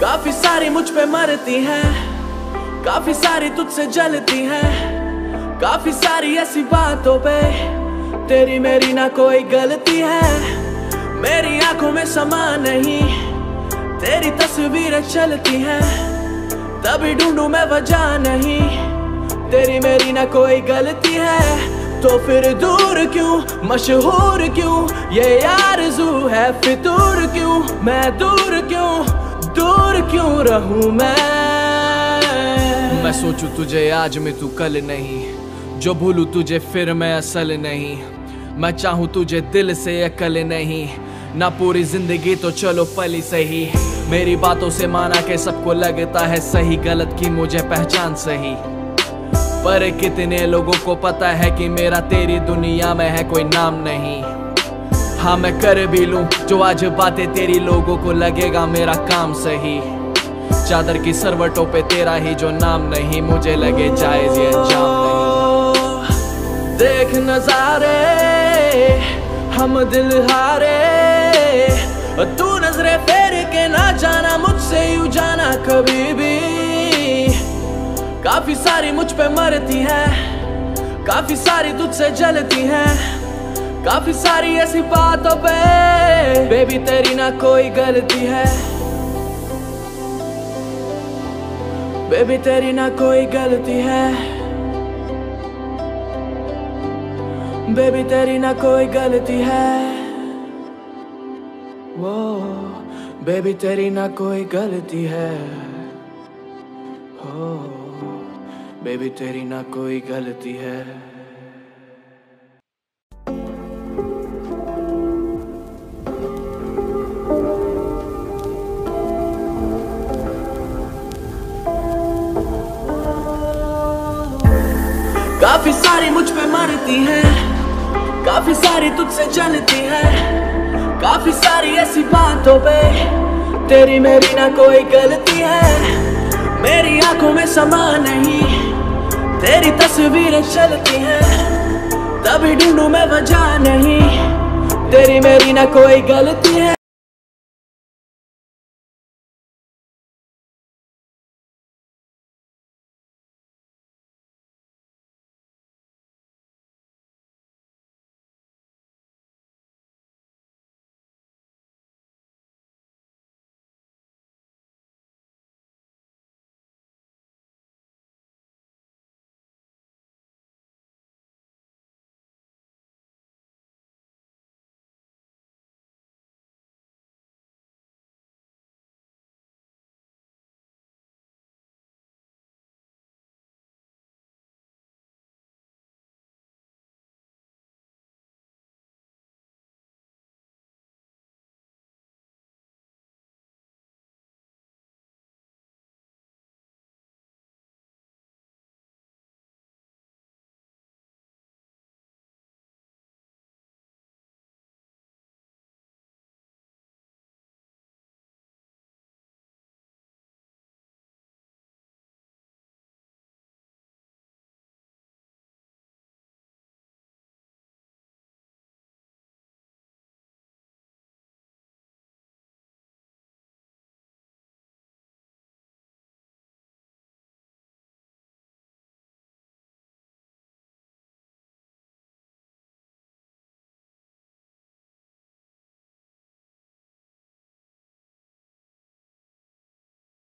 काफ़ी सारी मुझ पे मरती हैं। काफ़ी सारी तुझसे जलती हैं। काफ़ी सारी ऐसी बातों पे तेरी मेरी ना कोई गलती है। मेरी आँखों में समा नहीं, तेरी तस्वीरें चलती हैं। तभी ढूंढू मैं वजह नहीं, तेरी मेरी ना कोई गलती है। तो फिर दूर क्यों, मशहूर क्यों, ये आरज़ू है फितूर क्यों, मैं दूर क्यों दूर क्यों रहूँ मैं? मैं सोचू तुझे आज में तू कल नहीं, जो भूलू तुझे फिर मैं असल नहीं। मैं चाहूँ तुझे दिल से अकल नहीं, ना पूरी ज़िंदगी तो चलो पली सही। मेरी बातों से माना के सबको लगता है सही, गलत की मुझे पहचान सही। पर कितने लोगों को पता है कि मेरा तेरी दुनिया में है कोई नाम नहीं। हाँ मैं कर भी लूँ। जो आज बातें तेरी लोगों को लगेगा, मेरा काम सही। चादर की सरवटों पे तेरा ही जो नाम नहीं, मुझे लगे जायज़ ये अंजाम नहीं। देख नजारे, हम दिल हारे। तू नजरे फेर के ना जाना, मुझसे यू जाना कभी भी। काफ़ी सारी मुझ पे मरती है, काफ़ी सारी तुझसे जलती हैं। काफ़ी सारी ऐसी बातों पे। बेबी तेरी ना कोई गलती है। बेबी तेरी ना कोई गलती है। बेबी तेरी ना कोई गलती है। वो बेबी तेरी ना कोई गलती है। हो बेबी तेरी ना कोई गलती है। काफ़ी सारी मुझ पे मरती है। काफ़ी सारी तुझसे जलती है। काफ़ी सारी ऐसी बातों पे तेरी मेरी ना कोई गलती है। मेरी आँखों में समा नहीं, तेरी तस्वीरें चलती हैं। तभी ढूंढू मैं वजह नहीं, तेरी मेरी ना कोई गलती है।